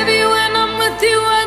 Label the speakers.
Speaker 1: Baby, when I'm with you, I